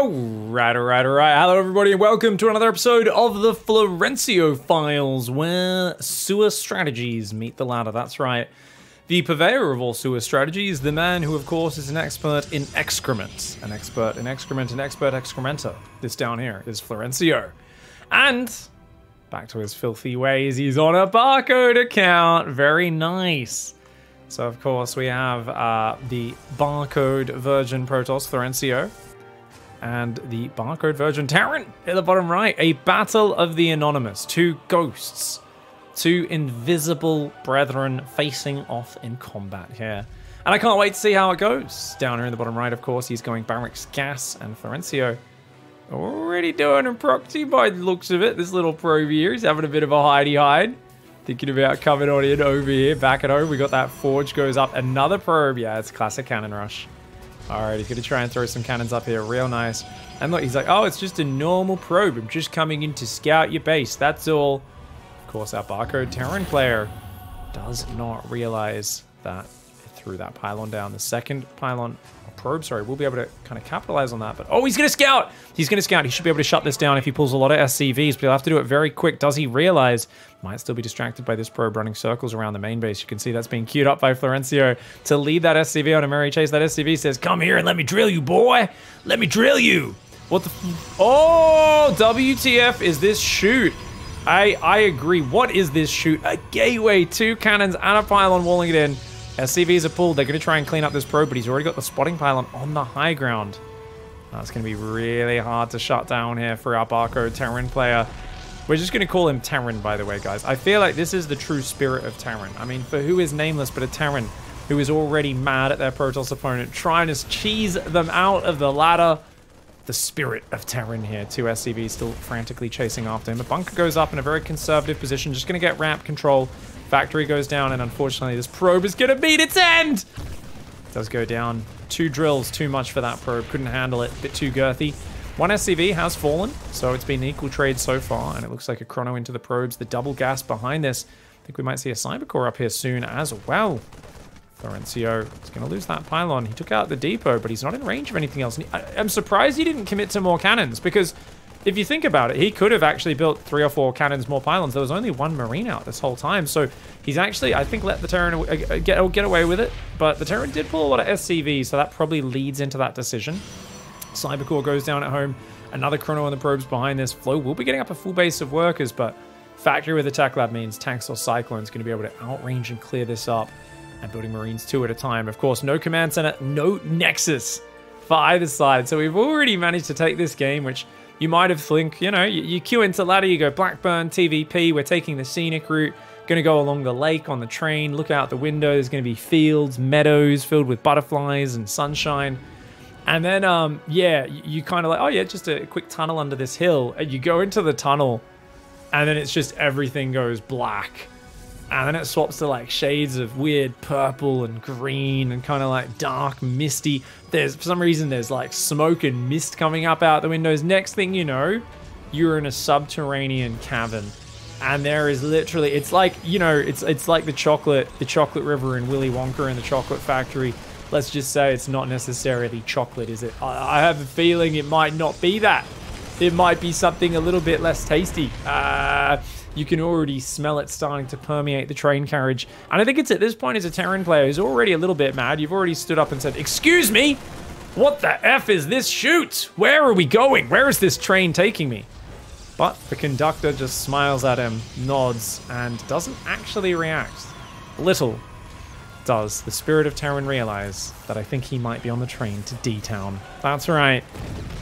Alright, alright, alright. Hello, everybody, and welcome to another episode of the Florencio Files, where sewer strategies meet the ladder. That's right. The purveyor of all sewer strategies, the man who, of course, is an expert in excrement. An expert in excrement, an expert excrementer. This down here is Florencio. And back to his filthy ways, he's on a barcode account. Very nice. So, of course, we have uh, the barcode Virgin Protoss Florencio and the barcode Virgin Terran at the bottom right. A battle of the Anonymous. Two ghosts. Two invisible brethren facing off in combat here. And I can't wait to see how it goes. Down here in the bottom right, of course, he's going Barracks Gas and Florencio. Already doing a proxy by the looks of it. This little probe here is having a bit of a hidey hide. Thinking about coming on in over here. Back at home, we got that forge goes up. Another probe. Yeah, it's classic cannon rush. All right, he's going to try and throw some cannons up here. Real nice. And look, he's like, oh, it's just a normal probe. I'm just coming in to scout your base. That's all. Of course, our barcode Terran player does not realize that threw that pylon down. The second pylon probe, sorry, we'll be able to kind of capitalize on that. But oh, he's going to scout. He's going to scout. He should be able to shut this down if he pulls a lot of SCVs, but he'll have to do it very quick. Does he realize? Might still be distracted by this probe running circles around the main base. You can see that's being queued up by Florencio to lead that SCV on a merry chase. That SCV says, "Come here and let me drill you, boy. Let me drill you." What the? oh, WTF is this shoot? I I agree. What is this shoot? A gateway, two cannons, and a pylon walling it in. SCVs are pulled. They're going to try and clean up this probe, but he's already got the spotting pylon on the high ground. That's going to be really hard to shut down here for our barcode Terran player. We're just going to call him Terran, by the way, guys. I feel like this is the true spirit of Terran. I mean, for who is nameless but a Terran who is already mad at their Protoss opponent, trying to cheese them out of the ladder. The spirit of Terran here. Two SCVs still frantically chasing after him. A bunker goes up in a very conservative position, just going to get ramp control. Factory goes down, and unfortunately, this probe is to meet its end. It does go down. Two drills, too much for that probe. Couldn't handle it. Bit too girthy. One SCV has fallen, so it's been equal trade so far, and it looks like a chrono into the probes. The double gas behind this. I think we might see a cyber core up here soon as well. Florencio is going to lose that pylon. He took out the depot, but he's not in range of anything else. I'm surprised he didn't commit to more cannons, because if you think about it, he could have actually built three or four cannons, more pylons. There was only one marine out this whole time, so he's actually, I think, let the Terran uh, get get away with it. But the Terran did pull a lot of SCV, so that probably leads into that decision. Cybercore goes down at home. Another Chrono on the probes behind this. Flow will be getting up a full base of workers, but Factory with a Tech Lab means tanks or cyclones going to be able to outrange and clear this up. And building Marines two at a time. Of course, no command center, no Nexus for either side. So we've already managed to take this game, which you might have think, you know, you, you queue into ladder, you go Blackburn, TVP, we're taking the scenic route, gonna go along the lake on the train, look out the window, there's gonna be fields, meadows filled with butterflies and sunshine. And then, um, yeah, you, you kind of like, oh yeah, just a quick tunnel under this hill. And you go into the tunnel, and then it's just everything goes black and then it swaps to like shades of weird purple and green and kind of like dark misty. There's for some reason there's like smoke and mist coming up out the windows. Next thing you know you're in a subterranean cavern. And there is literally it's like you know it's it's like the chocolate the chocolate river in willy wonka and the chocolate factory. Let's just say it's not necessarily chocolate is it? I, I have a feeling it might not be that. It might be something a little bit less tasty. Uh you can already smell it starting to permeate the train carriage. And I think it's at this point as a Terran player who's already a little bit mad. You've already stood up and said, Excuse me? What the F is this shoot? Where are we going? Where is this train taking me? But the conductor just smiles at him, nods, and doesn't actually react. Little does the spirit of Terran realize that I think he might be on the train to D-Town. That's right.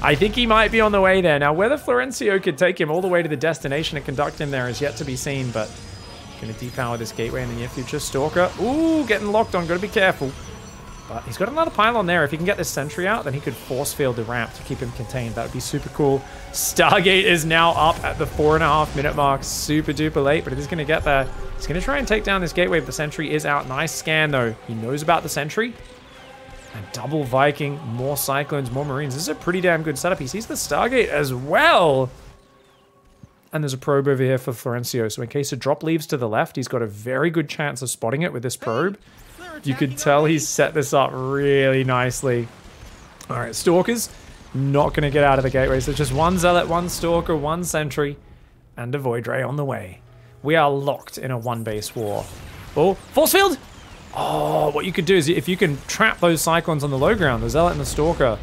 I think he might be on the way there. Now, whether Florencio could take him all the way to the destination and conduct him there is yet to be seen, but going to depower this gateway in the near future. Stalker. Ooh, getting locked on. Got to be careful. But he's got another pylon there. If he can get this sentry out, then he could force field the ramp to keep him contained. That would be super cool. Stargate is now up at the four and a half minute mark. Super duper late, but it is going to get there. He's going to try and take down this gateway, but the sentry is out. Nice scan, though. He knows about the sentry. And double Viking, more Cyclones, more Marines. This is a pretty damn good setup. He sees the Stargate as well. And there's a probe over here for Florencio. So in case a drop leaves to the left, he's got a very good chance of spotting it with this probe. You could tell he's set this up really nicely. All right, Stalkers not going to get out of the gateway. So just one Zealot, one Stalker, one Sentry, and a Void Ray on the way. We are locked in a one-base war. Oh, Force Field! Oh, what you could do is if you can trap those Cyclones on the low ground, the Zealot and the Stalker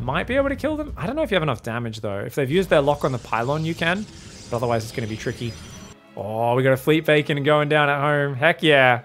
might be able to kill them. I don't know if you have enough damage, though. If they've used their lock on the pylon, you can. But otherwise, it's going to be tricky. Oh, we got a Fleet Beacon going down at home. Heck yeah.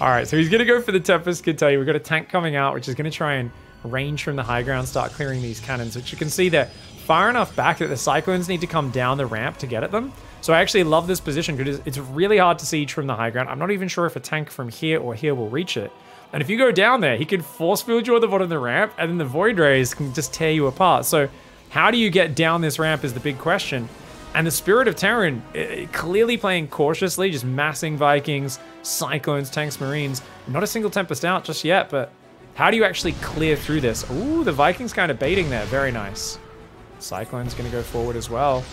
All right, so he's going to go for the Tempest, can tell you. We've got a tank coming out, which is going to try and range from the high ground, start clearing these cannons, which you can see they're far enough back that the Cyclones need to come down the ramp to get at them. So I actually love this position because it's really hard to siege from the high ground. I'm not even sure if a tank from here or here will reach it. And if you go down there, he can force field you at the bottom of the ramp, and then the Void Rays can just tear you apart. So how do you get down this ramp is the big question. And the Spirit of Terran, eh, clearly playing cautiously, just massing Vikings, Cyclones, Tanks, Marines. Not a single Tempest out just yet, but how do you actually clear through this? Ooh, the Vikings kind of baiting there. Very nice. Cyclone's going to go forward as well.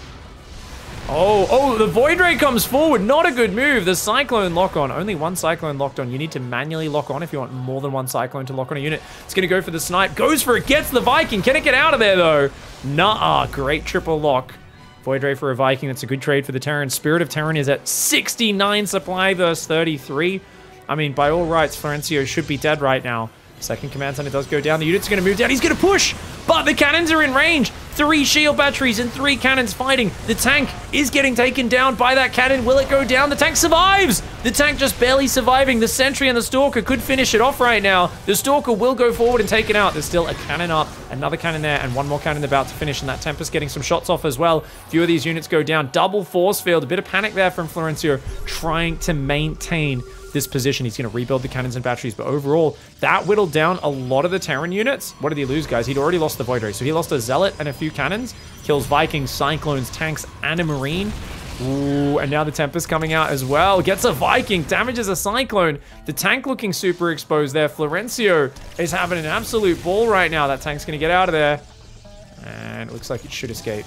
Oh, oh, the Void Ray comes forward. Not a good move. The Cyclone lock on. Only one Cyclone locked on. You need to manually lock on if you want more than one Cyclone to lock on a unit. It's going to go for the snipe. Goes for it. Gets the Viking. Can it get out of there, though? Nah, great triple lock. Void Ray for a Viking. That's a good trade for the Terran. Spirit of Terran is at 69 supply versus 33. I mean, by all rights, Florencio should be dead right now. Second command center does go down. The unit's are going to move down. He's going to push, but the cannons are in range. Three shield batteries and three cannons fighting. The tank is getting taken down by that cannon. Will it go down? The tank survives. The tank just barely surviving. The sentry and the stalker could finish it off right now. The stalker will go forward and take it out. There's still a cannon up, another cannon there, and one more cannon about to finish. And that Tempest getting some shots off as well. A few of these units go down. Double force field. A bit of panic there from Florencio trying to maintain this position. He's going to rebuild the cannons and batteries, but overall, that whittled down a lot of the Terran units. What did he lose, guys? He'd already lost the Void Ray, so he lost a Zealot and a few cannons, kills Vikings, Cyclones, tanks, and a Marine. Ooh, and now the Tempest coming out as well. Gets a Viking, damages a Cyclone. The tank looking super exposed there. Florencio is having an absolute ball right now. That tank's going to get out of there. And it looks like it should escape.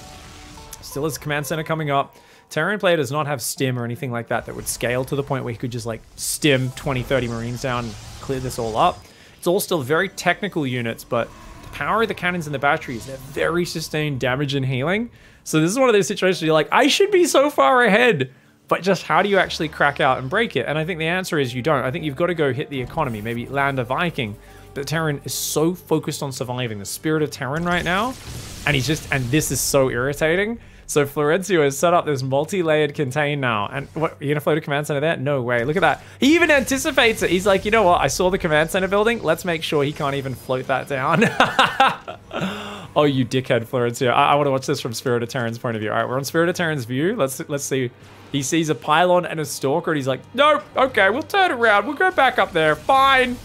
Still has command center coming up. Terran player does not have stim or anything like that that would scale to the point where he could just like stim 20, 30 Marines down and clear this all up. It's all still very technical units, but the power of the cannons and the batteries, they're very sustained damage and healing. So this is one of those situations where you're like, I should be so far ahead. But just how do you actually crack out and break it? And I think the answer is you don't. I think you've got to go hit the economy, maybe land a Viking. But Terran is so focused on surviving the spirit of Terran right now. And he's just, and this is so irritating so Florencio has set up this multi-layered contain now. And what, you're gonna float a command center there? No way. Look at that. He even anticipates it. He's like, you know what? I saw the command center building. Let's make sure he can't even float that down. oh, you dickhead, Florencio. I, I want to watch this from Spirit of Terran's point of view. All right, we're on Spirit of Terran's view. Let's let's see. He sees a pylon and a stalker, and he's like, nope, okay, we'll turn around. We'll go back up there. Fine.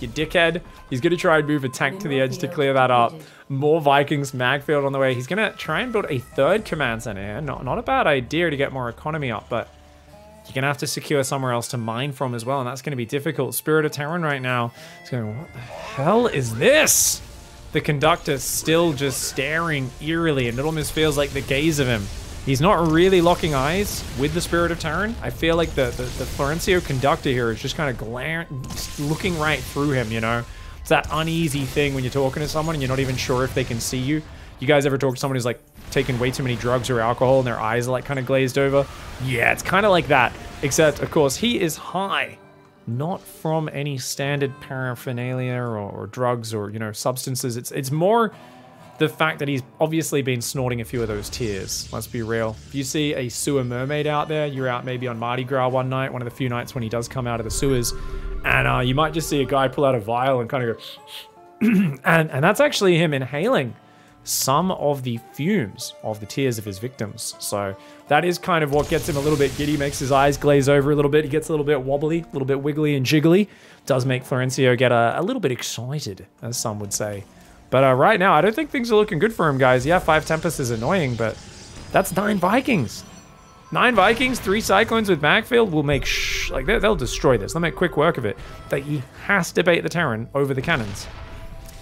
You dickhead. He's going to try and move a tank to the edge to clear that up. More Vikings Magfield on the way. He's going to try and build a third command center here. Not, not a bad idea to get more economy up, but you're going to have to secure somewhere else to mine from as well, and that's going to be difficult. Spirit of Terran right now is going, what the hell is this? The conductor still just staring eerily, and it almost feels like the gaze of him. He's not really locking eyes with the Spirit of Terran. I feel like the, the, the Florencio conductor here is just kind of glaring, looking right through him, you know? It's that uneasy thing when you're talking to someone and you're not even sure if they can see you. You guys ever talk to someone who's like taking way too many drugs or alcohol and their eyes are like kind of glazed over? Yeah, it's kind of like that. Except, of course, he is high. Not from any standard paraphernalia or, or drugs or, you know, substances. It's, it's more the fact that he's obviously been snorting a few of those tears. Let's be real. If you see a sewer mermaid out there, you're out maybe on Mardi Gras one night, one of the few nights when he does come out of the sewers, and uh, you might just see a guy pull out a vial and kind of go, and and that's actually him inhaling some of the fumes of the tears of his victims. So that is kind of what gets him a little bit giddy, makes his eyes glaze over a little bit. He gets a little bit wobbly, a little bit wiggly and jiggly. Does make Florencio get a, a little bit excited, as some would say. But uh, right now, I don't think things are looking good for him, guys. Yeah, five Tempest is annoying, but that's nine Vikings. Nine Vikings, three Cyclones with Magfield will make shh, like they'll destroy this. They'll make quick work of it. But he has to bait the Terran over the cannons.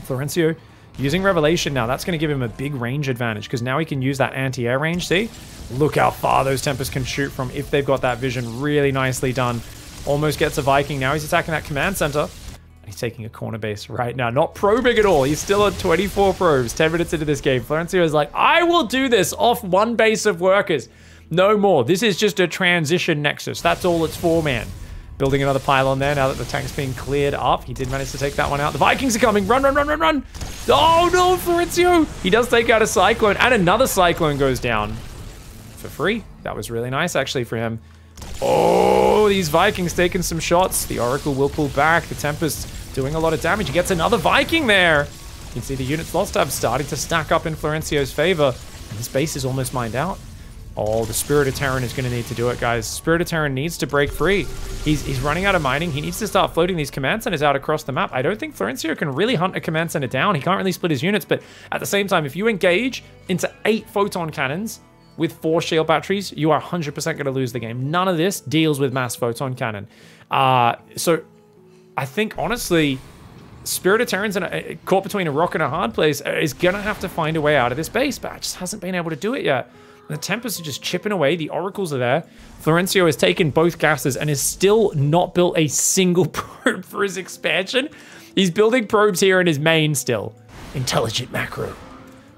Florencio using Revelation now. That's going to give him a big range advantage because now he can use that anti-air range. See? Look how far those Tempests can shoot from if they've got that vision really nicely done. Almost gets a Viking. Now he's attacking that command center. He's taking a corner base right now, not probing at all. He's still on 24 probes, 10 minutes into this game. Florencio is like, I will do this off one base of workers. No more. This is just a transition nexus. That's all it's for, man. Building another pylon there now that the tank's being cleared up. He did manage to take that one out. The Vikings are coming. Run, run, run, run, run. Oh, no, Florencio. He does take out a Cyclone, and another Cyclone goes down for free. That was really nice, actually, for him. Oh, these Vikings taking some shots. The Oracle will pull back. The Tempest doing a lot of damage. He gets another Viking there. You can see the units lost have starting to stack up in Florencio's favor. And this base is almost mined out. Oh, the Spirit of Terran is going to need to do it, guys. Spirit of Terran needs to break free. He's, he's running out of mining. He needs to start floating these command centers out across the map. I don't think Florencio can really hunt a command center down. He can't really split his units, but at the same time, if you engage into eight photon cannons, with four shield batteries, you are 100% going to lose the game. None of this deals with mass photon cannon. Uh, so I think, honestly, Spirit of Terran's in a, caught between a rock and a hard place uh, is going to have to find a way out of this base, but just hasn't been able to do it yet. The Tempests are just chipping away. The Oracles are there. Florencio has taken both gases and is still not built a single probe for his expansion. He's building probes here in his main still. Intelligent macro.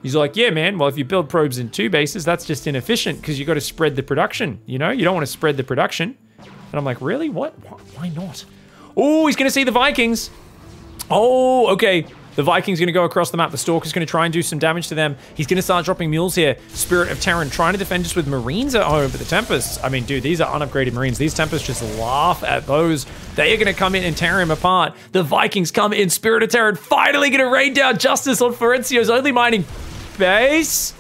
He's like, yeah, man, well, if you build probes in two bases, that's just inefficient because you got to spread the production, you know? You don't want to spread the production. And I'm like, really? What? Why not? Oh, he's going to see the Vikings. Oh, okay. The Vikings going to go across the map. The Stalker's going to try and do some damage to them. He's going to start dropping mules here. Spirit of Terran trying to defend us with Marines at home, but the Tempests, I mean, dude, these are unupgraded Marines. These Tempests just laugh at those. They are going to come in and tear him apart. The Vikings come in. Spirit of Terran finally going to rain down justice on Florencio's only mining base.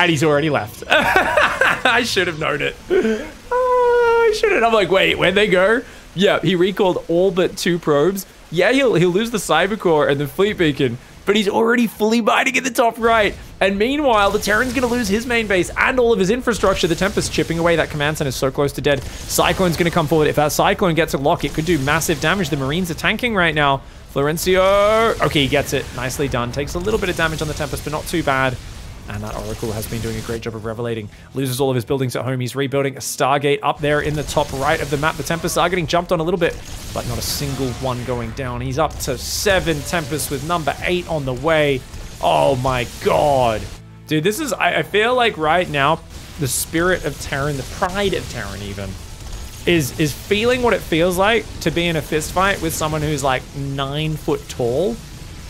And he's already left. I should have known it. I should have. I'm like, wait, where'd they go? Yeah, he recalled all but two probes. Yeah, he'll, he'll lose the Cyber Core and the Fleet Beacon, but he's already fully mining in the top right. And meanwhile, the Terran's going to lose his main base and all of his infrastructure. The Tempest chipping away. That command center is so close to dead. Cyclone's going to come forward. If that Cyclone gets a lock, it could do massive damage. The Marines are tanking right now. Florencio. Okay, he gets it. Nicely done. Takes a little bit of damage on the Tempest, but not too bad. And that Oracle has been doing a great job of revelating. Loses all of his buildings at home. He's rebuilding a Stargate up there in the top right of the map. The Tempests are getting jumped on a little bit, but not a single one going down. He's up to seven Tempests with number eight on the way. Oh my god. Dude, this is, I, I feel like right now, the spirit of Terran, the pride of Terran even, is is feeling what it feels like to be in a fist fight with someone who's like nine foot tall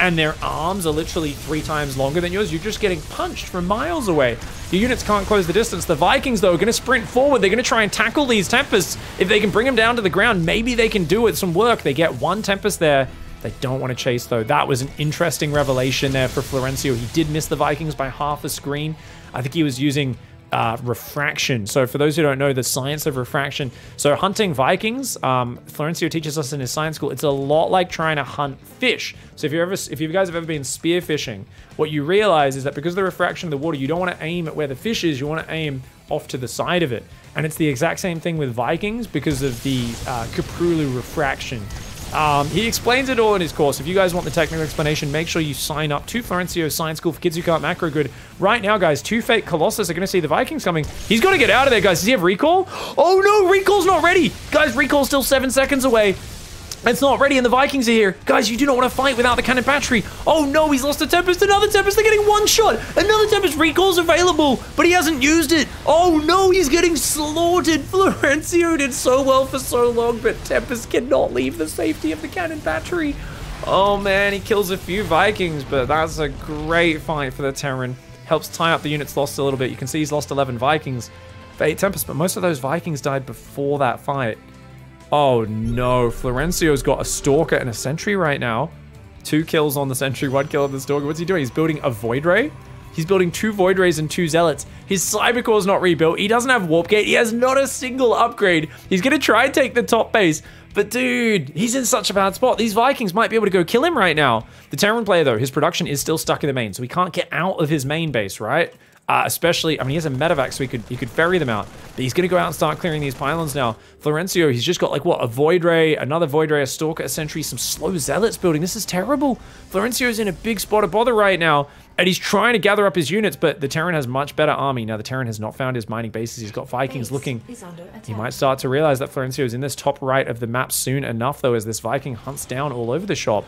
and their arms are literally three times longer than yours. You're just getting punched from miles away. Your units can't close the distance. The Vikings, though, are going to sprint forward. They're going to try and tackle these Tempests. If they can bring them down to the ground, maybe they can do it some work. They get one Tempest there. They don't want to chase, though. That was an interesting revelation there for Florencio. He did miss the Vikings by half a screen. I think he was using uh, refraction. So for those who don't know the science of refraction, so hunting Vikings, um, Florencio teaches us in his science school, it's a lot like trying to hunt fish. So if you ever, if you guys have ever been spear fishing, what you realize is that because of the refraction of the water, you don't want to aim at where the fish is, you want to aim off to the side of it. And it's the exact same thing with Vikings because of the uh, Koprulu refraction. Um, he explains it all in his course. If you guys want the technical explanation, make sure you sign up to Florencio Science School for kids who can't macro grid. Right now, guys, two fake Colossus are going to see the Vikings coming. He's got to get out of there, guys. Does he have recall? Oh, no, recall's not ready. Guys, recall's still seven seconds away. It's not ready and the Vikings are here. Guys, you do not want to fight without the cannon battery. Oh no, he's lost a Tempest. Another Tempest. They're getting one shot. Another Tempest recall's available, but he hasn't used it. Oh no, he's getting slaughtered. Florencio did so well for so long, but Tempest cannot leave the safety of the cannon battery. Oh man, he kills a few Vikings, but that's a great fight for the Terran. Helps tie up the units lost a little bit. You can see he's lost 11 Vikings 8 Tempests, but most of those Vikings died before that fight. Oh no, Florencio's got a Stalker and a Sentry right now. Two kills on the Sentry, one kill on the Stalker. What's he doing? He's building a Void Ray? He's building two Void Rays and two Zealots. His Cyber Core's not rebuilt. He doesn't have Warp Gate. He has not a single upgrade. He's going to try and take the top base. But dude, he's in such a bad spot. These Vikings might be able to go kill him right now. The Terran player, though, his production is still stuck in the main, so he can't get out of his main base, right? Uh, especially, I mean, he has a medevac, so he could he could ferry them out. But he's going to go out and start clearing these pylons now. Florencio, he's just got like what a void ray, another void ray, a stalker, a sentry, some slow zealots building. This is terrible. Florencio's in a big spot of bother right now, and he's trying to gather up his units. But the Terran has much better army now. The Terran has not found his mining bases. He's got Vikings Base looking. is under attack. He might start to realize that Florencio is in this top right of the map soon enough, though, as this Viking hunts down all over the shop.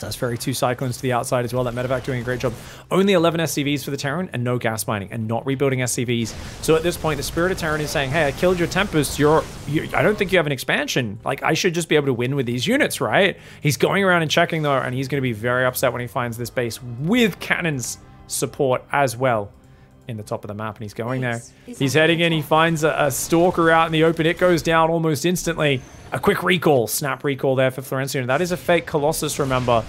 Does ferry two Cyclones to the outside as well. That medevac doing a great job. Only 11 SCVs for the Terran and no gas mining and not rebuilding SCVs. So at this point, the Spirit of Terran is saying, hey, I killed your Tempest. You're, you, I don't think you have an expansion. Like, I should just be able to win with these units, right? He's going around and checking, though, and he's going to be very upset when he finds this base with cannons support as well in the top of the map and he's going there. Is He's heading in, he finds a, a stalker out in the open. It goes down almost instantly. A quick recall, snap recall there for Florencio. That is a fake Colossus, remember.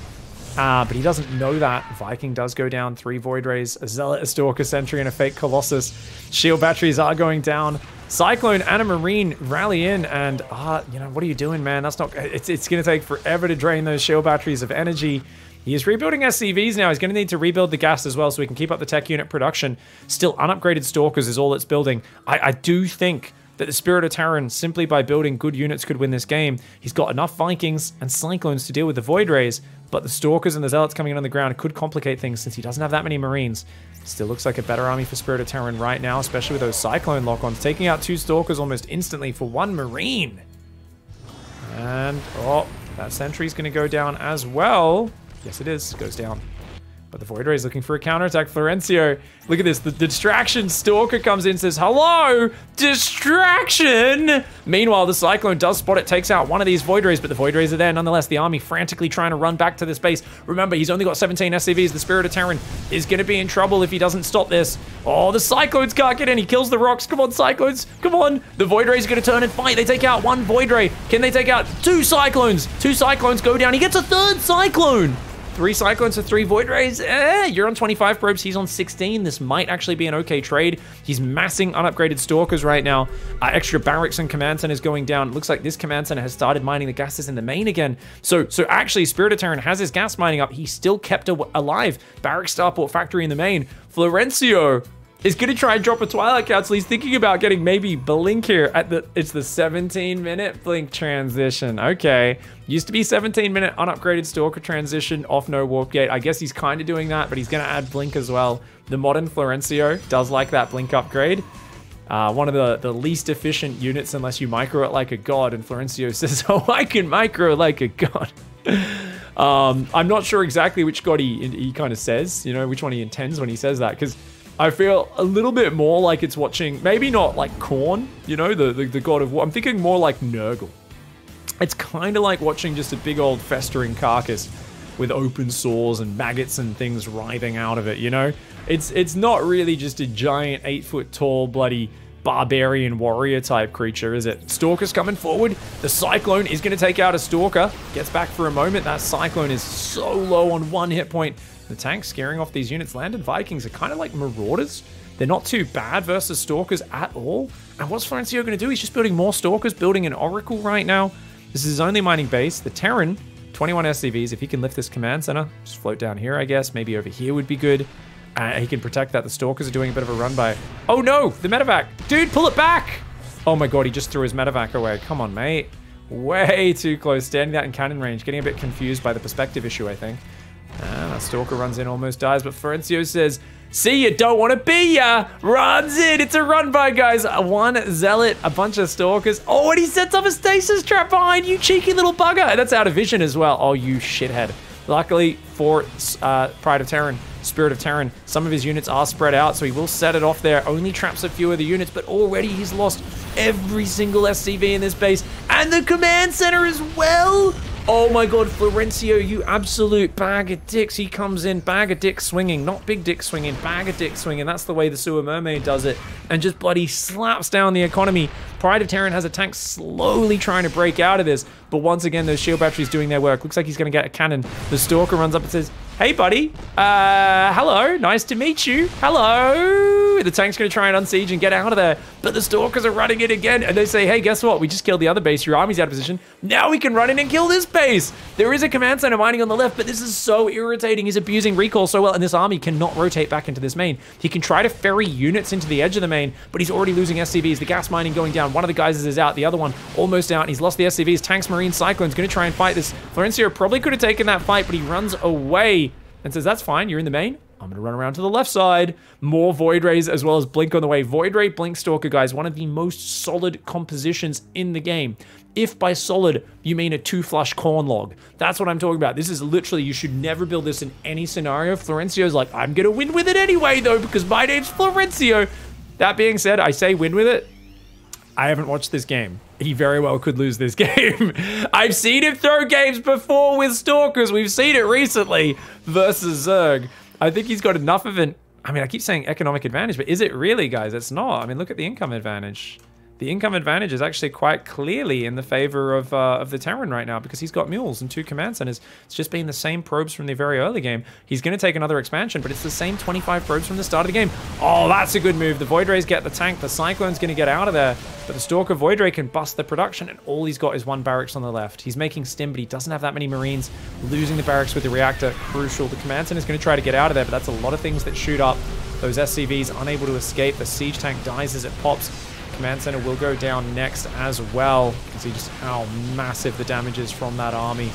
Uh, but he doesn't know that. Viking does go down. Three Void Rays, a Zealot, a Stalker Sentry, and a fake Colossus. Shield batteries are going down. Cyclone and a Marine rally in, and, uh, you know, what are you doing, man? That's not... It's, it's going to take forever to drain those shield batteries of energy. He is rebuilding SCVs now. He's going to need to rebuild the gas as well so we can keep up the tech unit production. Still, unupgraded Stalkers is all it's building. I, I do think that the Spirit of Terran, simply by building good units, could win this game. He's got enough Vikings and Cyclones to deal with the Void Rays, but the Stalkers and the Zealots coming in on the ground could complicate things since he doesn't have that many Marines. Still looks like a better army for Spirit of Terran right now, especially with those Cyclone lock-ons. Taking out two Stalkers almost instantly for one Marine. And, oh, that sentry's going to go down as well. Yes, it is. Goes down. But the Void Ray is looking for a counterattack. Florencio, look at this. The, distraction Stalker comes in says, Hello, distraction. Meanwhile, the Cyclone does spot it, takes out one of these Void Rays, but the Void Rays are there nonetheless. The army frantically trying to run back to this base. Remember, he's only got 17 SCVs. The Spirit of Terran is going to be in trouble if he doesn't stop this. Oh, the Cyclones can't get in. He kills the rocks. Come on, Cyclones. Come on. The Void Rays are going to turn and fight. They take out one Void Ray. Can they take out two Cyclones? Two Cyclones go down. He gets a third Cyclone. Three Cyclones for three Void Rays. Eh, you're on 25 probes. He's on 16. This might actually be an okay trade. He's massing unupgraded Stalkers right now. Uh, extra Barracks and Command Center is going down. It looks like this Command Center has started mining the gases in the main again. So, so actually, Spirit of Terran has his gas mining up. He still kept alive. Barracks Starport Factory in the main. Florencio is going to try and drop a Twilight Council. He's thinking about getting maybe Blink here at the, it's the 17 minute Blink transition. Okay. Used to be 17 minute unupgraded Stalker transition off no warp gate. I guess he's kind of doing that, but he's going to add Blink as well. The modern Florencio does like that Blink upgrade. Uh, one of the, the least efficient units unless you micro it like a god. And Florencio says, oh, I can micro like a god. um, I'm not sure exactly which god he, he kind of says, you know, which one he intends when he says that. Because I feel a little bit more like it's watching, maybe not like Khorne, you know, the, the, the god of war. I'm thinking more like Nurgle. It's kind of like watching just a big old festering carcass with open sores and maggots and things writhing out of it, you know? It's it's not really just a giant eight foot tall bloody barbarian warrior type creature, is it? Stalker's coming forward. The Cyclone is going to take out a Stalker. Gets back for a moment. That Cyclone is so low on one hit point. The tank scaring off these units. Landed Vikings are kind of like Marauders. They're not too bad versus Stalkers at all. And what's Florencio going to do? He's just building more Stalkers, building an Oracle right now. This is his only mining base. The Terran, 21 SCVs. If he can lift this command center, just float down here, I guess. Maybe over here would be good. Uh, he can protect that. The Stalkers are doing a bit of a run by. Oh no, the medevac. Dude, pull it back. Oh my god, he just threw his medevac away. Come on, mate. Way too close. Standing that in cannon range. Getting a bit confused by the perspective issue, I think. Stalker runs in, almost dies, but Florencio says, See you, don't want to be ya! Runs in! It's a run by, guys! One Zealot, a bunch of Stalkers. Oh, and he sets up a stasis trap behind you, cheeky little bugger! That's out of vision as well. Oh, you shithead. Luckily for uh, Pride of Terran, Spirit of Terran, some of his units are spread out, so he will set it off there. Only traps a few of the units, but already he's lost every single SCV in this base, and the command center as well! Oh my god, Florencio, you absolute bag of dicks. He comes in, bag of dick swinging, not big dick swinging, bag of dick swinging. That's the way the Sewer Mermaid does it. And just bloody slaps down the economy. Pride of Terran has a tank slowly trying to break out of this. But once again, those shield batteries doing their work. Looks like he's going to get a cannon. The Stalker runs up and says, Hey, buddy. Uh, hello. Nice to meet you. Hello. The tank's going to try and unsiege and get out of there. But the Stalkers are running in again. And they say, hey, guess what? We just killed the other base. Your army's out of position. Now we can run in and kill this base. There is a command center mining on the left, but this is so irritating. He's abusing recall so well. And this army cannot rotate back into this main. He can try to ferry units into the edge of the main, but he's already losing SCVs. The gas mining going down. One of the guys is out. The other one almost out. He's lost the SCVs. Tanks, Marine, Cyclone's going to try and fight this. Florencio probably could have taken that fight, but he runs away and says, that's fine. You're in the main. I'm going to run around to the left side. More Void Rays as well as Blink on the way. Void Ray, Blink Stalker, guys, one of the most solid compositions in the game. If by solid, you mean a two flush corn log. That's what I'm talking about. This is literally, you should never build this in any scenario. Florencio's like, I'm going to win with it anyway, though, because my name's Florencio. That being said, I say win with it. I haven't watched this game. He very well could lose this game. I've seen him throw games before with Stalkers. We've seen it recently versus Zerg. I think he's got enough of an... I mean, I keep saying economic advantage, but is it really, guys? It's not. I mean, look at the income advantage. The income advantage is actually quite clearly in the favor of uh, of the Terran right now because he's got mules and two command centers. It's just been the same probes from the very early game. He's going to take another expansion, but it's the same 25 probes from the start of the game. Oh, that's a good move. The Void Rays get the tank. The Cyclone's going to get out of there, but the Stalker Void Ray can bust the production, and all he's got is one barracks on the left. He's making stim, but he doesn't have that many Marines. Losing the barracks with the reactor, crucial. The command center is going to try to get out of there, but that's a lot of things that shoot up. Those SCVs unable to escape. The siege tank dies as it pops. Center will go down next as well. You can see just how massive the damage is from that army.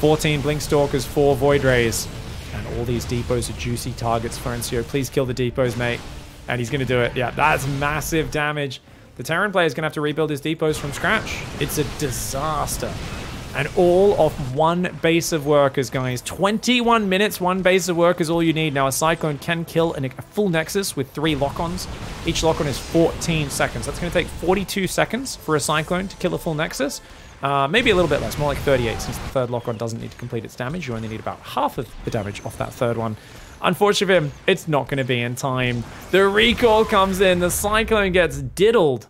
14 Blink Stalkers, 4 Void Rays. And all these depots are juicy targets for NCO. Please kill the depots, mate. And he's going to do it. Yeah, that's massive damage. The Terran player is going to have to rebuild his depots from scratch. It's a disaster. And all of one base of workers, guys. 21 minutes, one base of workers, all you need. Now, a Cyclone can kill a full Nexus with three lock-ons. Each lock-on is 14 seconds. That's going to take 42 seconds for a Cyclone to kill a full Nexus. Uh, maybe a little bit less, more like 38, since the third lock-on doesn't need to complete its damage. You only need about half of the damage off that third one. Unfortunately for him, it's not going to be in time. The recall comes in. The Cyclone gets diddled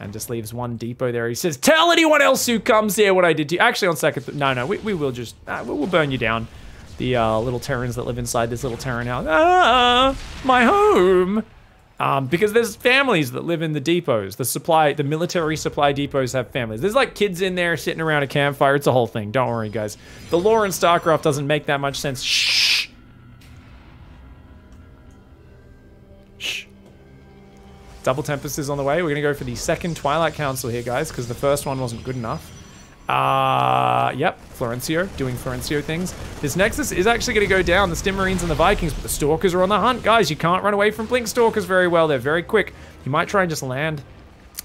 and just leaves one depot there. He says, tell anyone else who comes here what I did to you. Actually, on second, no, no, we, we will just, uh, we'll burn you down. The uh, little Terrans that live inside this little Terran house. Ah, my home. Um, because there's families that live in the depots. The supply, the military supply depots have families. There's like kids in there sitting around a campfire. It's a whole thing. Don't worry, guys. The lore in StarCraft doesn't make that much sense. Shh. Double Tempest is on the way. We're going to go for the second Twilight Council here, guys, because the first one wasn't good enough. Uh, yep, Florencio, doing Florencio things. This Nexus is actually going to go down. The Stim Marines and the Vikings, but the Stalkers are on the hunt. Guys, you can't run away from Blink Stalkers very well. They're very quick. You might try and just land.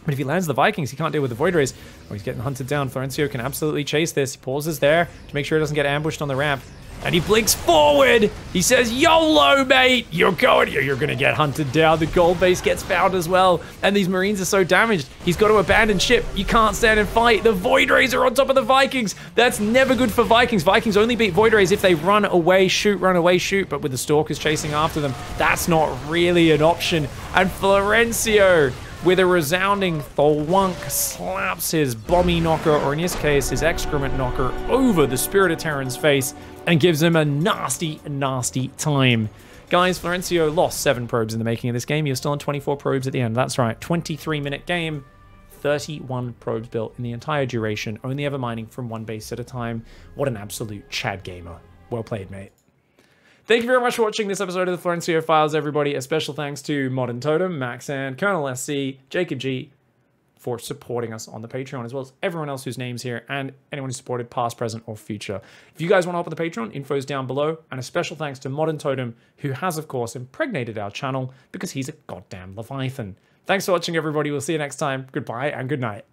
But if he lands the Vikings, he can't deal with the Void Rays. Oh, he's getting hunted down. Florencio can absolutely chase this. He pauses there to make sure he doesn't get ambushed on the ramp and he blinks forward. He says, YOLO, mate. You're going, you're going to get hunted down. The gold base gets found as well. And these Marines are so damaged. He's got to abandon ship. You can't stand and fight. The Void Rays are on top of the Vikings. That's never good for Vikings. Vikings only beat Void Rays if they run away, shoot, run away, shoot. But with the Stalkers chasing after them, that's not really an option. And Florencio with a resounding thwunk slaps his bomby knocker, or in this case, his excrement knocker, over the Spirit of Terran's face and gives him a nasty, nasty time. Guys, Florencio lost seven probes in the making of this game. You're still on 24 probes at the end. That's right, 23 minute game. 31 probes built in the entire duration, only ever mining from one base at a time. What an absolute Chad gamer. Well played, mate. Thank you very much for watching this episode of the Florencio Files, everybody. A special thanks to Modern Totem, Max and Colonel SC, Jacob G, for supporting us on the Patreon, as well as everyone else whose name's here and anyone who supported past, present, or future. If you guys want to help with the Patreon, info's down below. And a special thanks to Modern Totem, who has, of course, impregnated our channel because he's a goddamn Leviathan. Thanks for watching, everybody. We'll see you next time. Goodbye and good night.